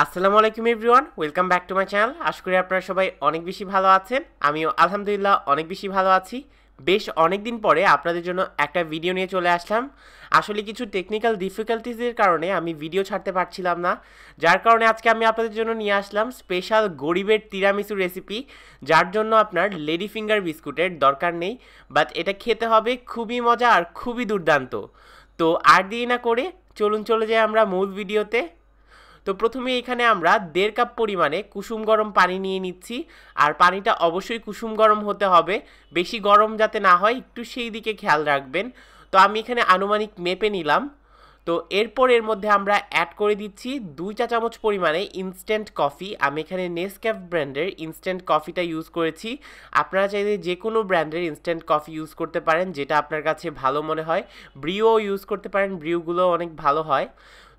আসসালামু আলাইকুম everyone, welcome back to my channel. আশা করি আপনারা সবাই অনেক বেশি ভালো আছেন। আমিও আলহামদুলিল্লাহ অনেক বেশি ভালো আছি। বেশ অনেক দিন পরে আপনাদের জন্য একটা ভিডিও নিয়ে চলে আসলাম। আসলে কিছু টেকনিক্যাল ডিফিকাল্টিসের কারণে আমি ভিডিও ছাড়তে পারছিলাম না। যার কারণে আজকে আমি আপনাদের জন্য নিয়ে আসলাম স্পেশাল গরিবের তিরামিসু রেসিপি যার জন্য আপনার লেডি ফিঙ্গার বিস্কুটের দরকার নেই। বাট এটা খেতে হবে খুবই মজা আর খুবই দুর্দান্ত। তো আর দেরি না করে চলুন চলে যাই আমরা মূল ভিডিওতে। তো প্রথমে এখানে আমরা দেড় কাপ পরিমাণে কুসুম গরম পানি নিয়ে নিচ্ছি। আর পানিটা অবশ্যই কুসুম গরম হতে হবে। বেশি গরম যাতে না হয়, একটু সেই দিকে খেয়াল রাখবেন। তো আমি এখানে আনুমানিক মেপে নিলাম। তো এরপর এর মধ্যে আমরা অ্যাড করে দিচ্ছি দুই চা চামচ পরিমাণে ইনস্ট্যান্ট কফি আমি এখানে নেসক্যাফ ব্র্যান্ডের ইনস্ট্যান্ট কফিটা ইউজ করেছি। আপনারা চাইলে যে কোনো ব্র্যান্ডের ইনস্ট্যান্ট কফি ইউজ করতে পারেন, যেটা আপনার কাছে ভালো মনে হয়। ব্রিও ইউজ করতে পারেন ব্রিউগুলো অনেক ভালো হয়।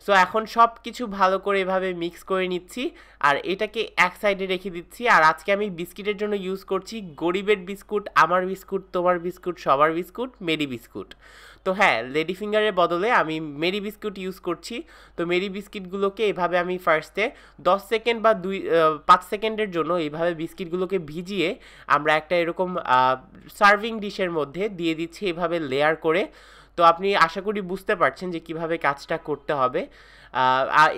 সো এখন সব কিছু ভালো করে এভাবে মিক্স করে নিচ্ছি। আর এটাকে এক সাইডে রেখে দিচ্ছি। আর আজকে আমি বিস্কিটের জন্য ইউজ করছি গরিবের বিস্কুট, আমার বিস্কুট, তোমার বিস্কুট, সবার বিস্কুট, মেরি বিস্কুট। তো হ্যাঁ লেডি ফিঙ্গারের বদলে আমি মেরি বিস্কুট ইউজ করছি। তো মেরি বিস্কিটগুলোকে এভাবে আমি ফার্স্টে দশ সেকেন্ড বা দুই পাঁচ সেকেন্ডের জন্য এইভাবে বিস্কিটগুলোকে ভিজিয়ে আমরা একটা এরকম সার্ভিং ডিশের মধ্যে দিয়ে দিচ্ছি এভাবে লেয়ার করে। তো আপনি আশা করি বুঝতে পারছেন যে কীভাবে কাজটা করতে হবে।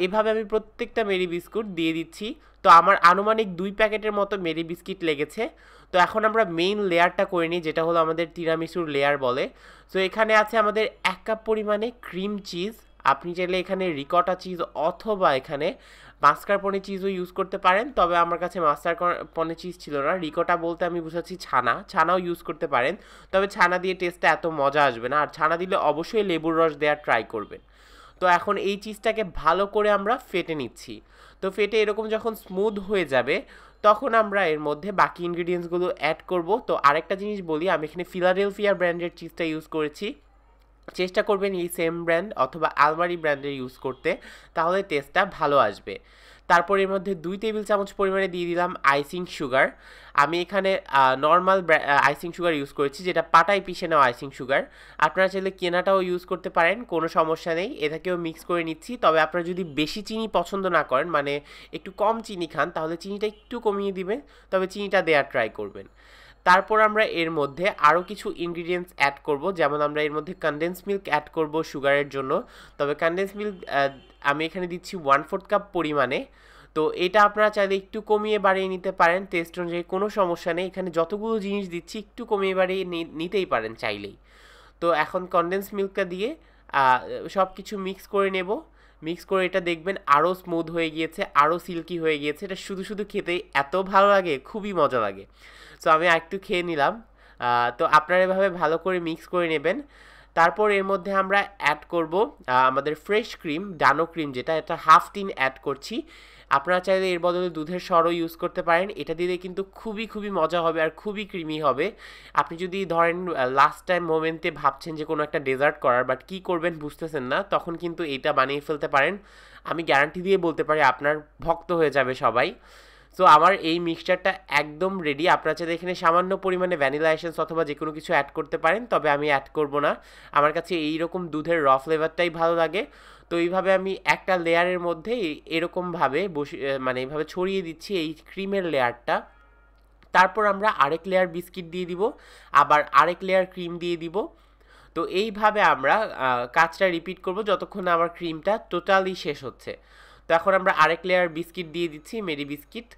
এভাবে আমি প্রত্যেকটা মেরি বিস্কুট দিয়ে দিচ্ছি। তো আমার আনুমানিক দুই প্যাকেটের মতো মেরি বিস্কিট লেগেছে। তো এখন আমরা মেইন লেয়ারটা করে নিই, যেটা হলো আমাদের তিরামিসুর লেয়ার বলে। তো এখানে আছে আমাদের এক কাপ পরিমাণে ক্রিম চিজ আপনি চাইলে এখানে রিকটা চিজ অথবা এখানে মাস্কার পনে চিজও ইউজ করতে পারেন। তবে আমার কাছে মাস্টার পনে চিজ ছিল না। রিকটা বলতে আমি বুঝাচ্ছি ছানা। ছানাও ইউজ করতে পারেন। তবে ছানা দিয়ে টেস্টটা এত মজা আসবে না। আর ছানা দিলে অবশ্যই লেবুর রস দেওয়ার ট্রাই করবেন। তো এখন এই চিজটাকে ভালো করে আমরা ফেটে নিচ্ছি। তো ফেটে এরকম যখন স্মুথ হয়ে যাবে, তখন আমরা এর মধ্যে বাকি ইনগ্রিডিয়েন্টসগুলো অ্যাড করব। তো আরেকটা জিনিস বলি, আমি এখানে ফিলাডেলফিয়া ব্র্যান্ডের চিজটা ইউজ করেছি। চেষ্টা করবেন এই সেম ব্র্যান্ড অথবা আলমারি ব্র্যান্ডের ইউজ করতে, তাহলে টেস্টটা ভালো আসবে। তারপর এর মধ্যে দুই টেবিল চামচ পরিমাণে দিয়ে দিলাম আইসিং সুগার আমি এখানে নর্মাল আইসিং সুগার ইউজ করেছি, যেটা পাটায় পিষে নেওয়া আইসিং সুগার আপনারা চাইলে কেনাটাও ইউজ করতে পারেন, কোনো সমস্যা নেই। এটাকেও মিক্স করে নিচ্ছি। তবে আপনারা যদি বেশি চিনি পছন্দ না করেন মানে একটু কম চিনি খান, তাহলে চিনিটা একটু কমিয়ে দিবেন, তবে চিনিটা দেওয়ার ট্রাই করবেন। তারপর আমরা এর মধ্যে আরও কিছু ইনগ্রিডিয়েন্টস অ্যাড করব। যেমন আমরা এর মধ্যে কনডেন্স মিল্ক অ্যাড করব সুগারের জন্য। তবে কনডেন্স মিল্ক আমি এখানে দিচ্ছি ওয়ান ফোর্থ কাপ পরিমাণে। তো এটা আপনারা চাইলে একটু কমিয়ে বাড়িয়ে নিতে পারেন। টেস্ট অনুযায়ী কোনো সমস্যা নেই। এখানে যতগুলো জিনিস দিচ্ছি একটু কমিয়ে বাড়িয়ে নিতেই পারেন চাইলেই। তো এখন কনডেন্স মিল্কটা দিয়ে সব কিছু মিক্স করে নেব। মিক্স করে এটা দেখবেন আরও স্মুথ হয়ে গিয়েছে আরও সিল্কি হয়ে গিয়েছে। এটা শুধু শুধু খেতে এত ভালো লাগে, খুবই মজা লাগে। সো আমি একটু খেয়ে নিলাম। তো আপনারা এভাবে ভালো করে মিক্স করে নেবেন। তারপর এর মধ্যে আমরা অ্যাড করব আমাদের ফ্রেশ ক্রিম ডানো ক্রিম যেটা, এটা হাফ টিন অ্যাড করছি। আপনারা চাইলে এর বদলে দুধের সরও ইউজ করতে পারেন। এটা দিলে কিন্তু খুবই খুবই মজা হবে আর খুবই ক্রিমি হবে। আপনি যদি ধরেন লাস্ট টাইম মোমেন্টে ভাবছেন যে কোনো একটা ডেজার্ট করার বাট কি করবেন বুঝতেছেন না, তখন কিন্তু এটা বানিয়ে ফেলতে পারেন। আমি গ্যারান্টি দিয়ে বলতে পারি আপনার ভক্ত হয়ে যাবে সবাই। সো আমার এই মিক্সচারটা একদম রেডি আপনারা চাইলে এখানে সামান্য পরিমাণে ভ্যানিলা এসেন্স অথবা যে কোনো কিছু অ্যাড করতে পারেন, তবে আমি অ্যাড করব না। আমার কাছে এই রকম দুধের র ফ্লেভারটাই ভালো লাগে। তো এইভাবে আমি একটা লেয়ারের মধ্যে এরকমভাবে বসে মানে এইভাবে ছড়িয়ে দিচ্ছি এই ক্রিমের লেয়ারটা তারপর আমরা আরেক লেয়ার বিস্কিট দিয়ে দিব, আবার আরেক লেয়ার ক্রিম দিয়ে দিব। তো এইভাবে আমরা কাজটা রিপিট করব যতক্ষণ আমার ক্রিমটা টোটালি শেষ হচ্ছে। তো এখন আমরা আরেক লেয়ার বিস্কিট দিয়ে দিচ্ছি, মেরি বিস্কিট।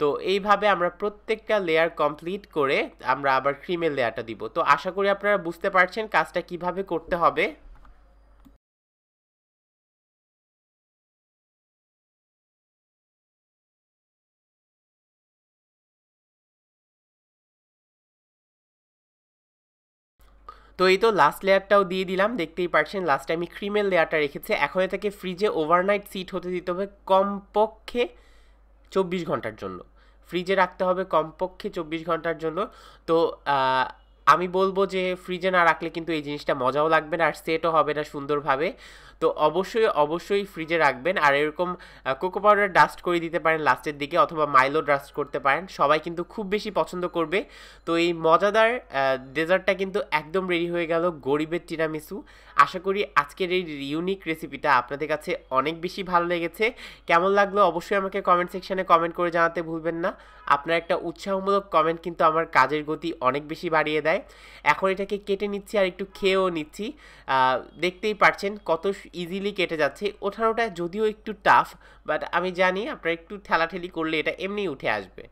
তো এইভাবে আমরা প্রত্যেকটা লেয়ার কমপ্লিট করে আমরা আবার ক্রিমের লেয়ারটা দিব। তো আশা করি আপনারা বুঝতে পারছেন কাজটা কীভাবে করতে হবে। তো এই তো লাস্ট লেয়ারটাও দিয়ে দিলাম, দেখতেই পারছেন লাস্টে আমি ক্রিমের লেয়ারটা রেখেছি। এখন এটাকে ফ্রিজে ওভারনাইট সিট হতে দিতে হবে কমপক্ষে চব্বিশ ঘণ্টার জন্য। ফ্রিজে রাখতে হবে কমপক্ষে চব্বিশ ঘণ্টার জন্য। তো আমি বলব যে ফ্রিজে না রাখলে কিন্তু এই জিনিসটা মজাও লাগবে না, আর সেটও হবে না সুন্দরভাবে। তো অবশ্যই অবশ্যই ফ্রিজে রাখবেন। আর এরকম কোকো পাউডার ডাস্ট করে দিতে পারেন লাস্টের দিকে অথবা মাইলো ডাস্ট করতে পারেন। সবাই কিন্তু খুব বেশি পছন্দ করবে। তো এই মজাদার ডেজার্টটা কিন্তু একদম রেডি হয়ে গেল গরিবের টিরামিসু আশা করি আজকের এই ইউনিক রেসিপিটা আপনাদের কাছে অনেক বেশি ভালো লেগেছে। কেমন লাগল অবশ্যই আমাকে কমেন্ট সেকশানে কমেন্ট করে জানাতে ভুলবেন না। আপনার একটা উৎসাহমূলক কমেন্ট কিন্তু আমার কাজের গতি অনেক বেশি বাড়িয়ে দেয়। এখন এটাকে কেটে নিচ্ছি আর একটু খেয়েও নিচ্ছি। দেখতেই পারছেন কত ইজিলি কেটে যাচ্ছে। ওঠানোটা যদিও একটু টাফ বাট আমি জানি আপনারা একটু ঠেলাঠেলি করলে এটা এমনি উঠে আসবে।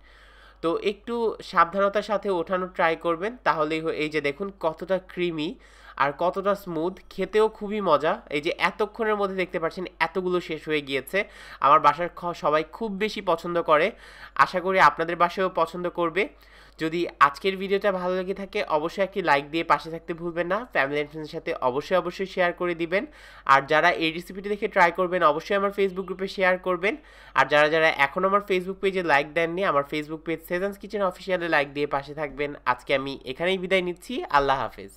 তো একটু সাবধানতার সাথে ওঠানো ট্রাই করবেন, তাহলেই এই যে দেখুন কতটা ক্রিমি আর কতটা স্মুথ খেতেও খুবই মজা। এই যে এতক্ষণের মধ্যে দেখতে পাচ্ছেন, এতগুলো শেষ হয়ে গিয়েছে। আমার বাসার সবাই খুব বেশি পছন্দ করে। আশা করি আপনাদের বাসায়ও পছন্দ করবে। যদি আজকের ভিডিওটা ভালো লেগে থাকে, অবশ্যই একটি লাইক দিয়ে পাশে থাকতে ভুলবেন না। ফ্যামিলি অ্যান্ড ফ্রেন্ডসের সাথে অবশ্যই অবশ্যই শেয়ার করে দিবেন। আর যারা এই রেসিপিটি দেখে ট্রাই করবেন, অবশ্যই আমার ফেসবুক গ্রুপে শেয়ার করবেন। আর যারা যারা এখন আমার ফেসবুক পেজে লাইক দেননি, আমার ফেসবুক পেজ সেজেন্স কিচেন অফিসিয়ালে লাইক দিয়ে পাশে থাকবেন। আজকে আমি এখানেই বিদায় নিচ্ছি। আল্লাহ হাফেজ।